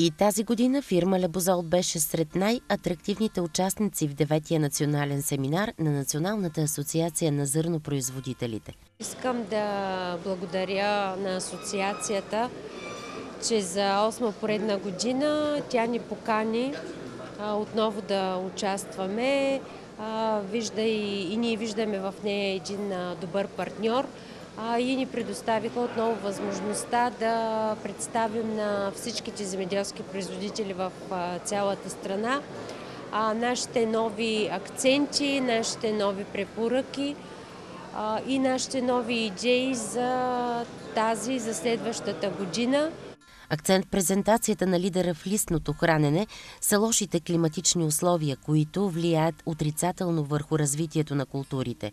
И тази година фирма Лебозол беше сред най-атрактивните участници в деветия национален семинар на Националната асоциация на зърнопроизводителите. Искам да благодаря на асоциацията, че за осма поредна година тя ни покани отново да участваме. Вижда и, и ние виждаме в нея един добър партньор и ни предоставиха отново възможността да представим на всичките земеделски производители в цялата страна нашите нови акценти, нашите нови препоръки и нашите нови идеи за тази, за следващата година. Акцент презентацията на лидера в листното хранене са лошите климатични условия, които влияят отрицателно върху развитието на културите.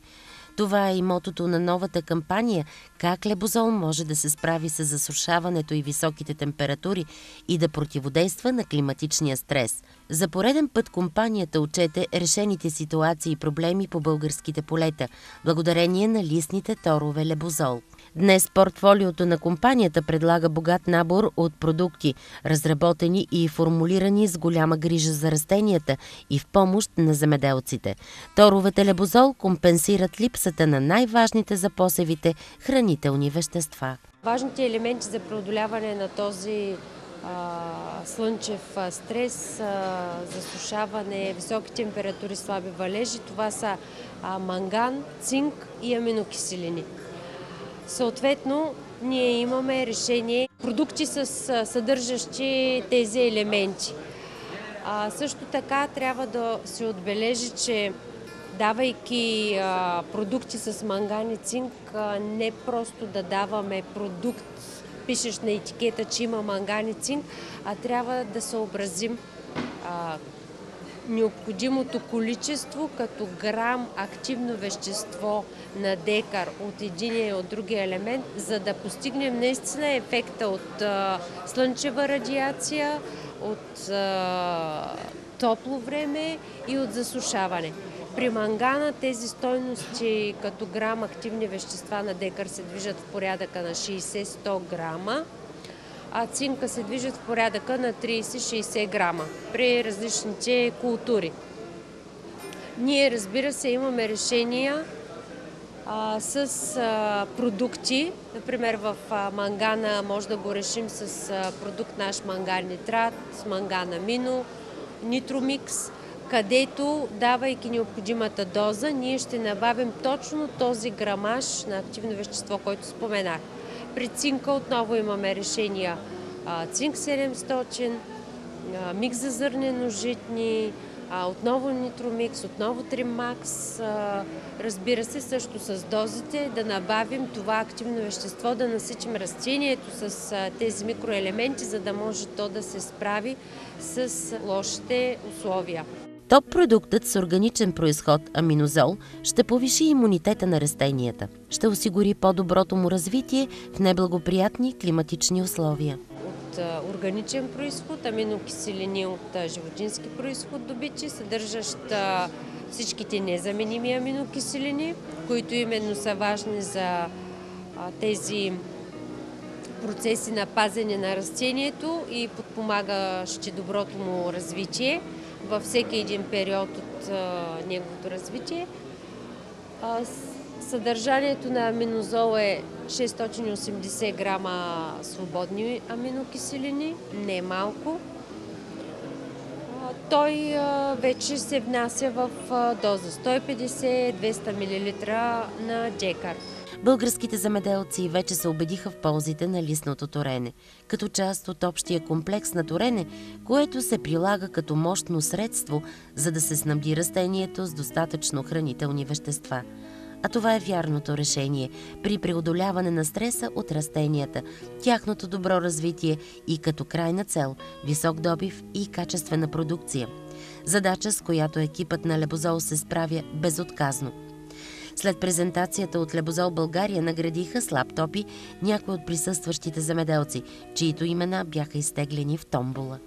Това е и мотото на новата кампания как Лебозол може да се справи с засушаването и високите температури и да противодейства на климатичния стрес. За пореден път компанията отчете решените ситуации и проблеми по българските полета, благодарение на листните торове Лебозол. Днес портфолиото на компанията предлага богат набор от продукти, разработени и формулирани с голяма грижа за растенията и в помощ на земеделците. Торовете лебозол компенсират липсата на най-важните за посевите хранителни вещества. Важните елементи за преодоляване на този слънчев стрес, засушаване, високи температури, слаби валежи. Това са манган, цинк и аминокиселини. Съответно, ние имаме решение продукти с съдържащи тези елементи. А, също така трябва да се отбележи, че давайки а, продукти с манган и цинк, а, не просто да даваме продукт, пишеш на етикета, че има манган и цинк, а трябва да съобразим а, необходимото количество като грам активно вещество на декар от единия и от другия елемент, за да постигнем наистина ефекта от а, слънчева радиация, от а, топло време и от засушаване. При мангана тези стойности като грам активни вещества на декар се движат в порядъка на 60-100 грама а цинка се движат в порядъка на 30-60 грама при различните култури. Ние, разбира се, имаме решения а, с а, продукти. Например, в а, мангана може да го решим с а, продукт наш манган нитрат, с манган амино, нитромикс, където, давайки необходимата доза, ние ще набавим точно този грамаж на активно вещество, който споменах. При цинка отново имаме решения цинк 700, микс за зърнено-житни, отново нитромикс, отново тримакс. Разбира се, също с дозите да набавим това активно вещество, да насичим растението с тези микроелементи, за да може то да се справи с лошите условия. Топ продуктът с органичен происход аминозол ще повиши имунитета на растенията. Ще осигури по-доброто му развитие в неблагоприятни климатични условия. От органичен происход, аминокиселини от животински происход добичи, съдържащ всичките незаменими аминокиселини, които именно са важни за тези процеси на пазене на растението и подпомагащи доброто му развитие във всеки един период от неговото развитие. Съдържанието на аминозол е 680 грама свободни аминокиселини, не малко. А, той вече се внася в доза 150-200 мл на декар. Българските замеделци вече се убедиха в ползите на лисното торене, като част от общия комплекс на торене, което се прилага като мощно средство, за да се снабди растението с достатъчно хранителни вещества. А това е вярното решение при преодоляване на стреса от растенията, тяхното добро развитие и като крайна цел – висок добив и качествена продукция. Задача, с която екипът на Лебозол се справя безотказно – след презентацията от Лебозол България наградиха с лаптопи някои от присъстващите замеделци, чието имена бяха изтеглени в томбола.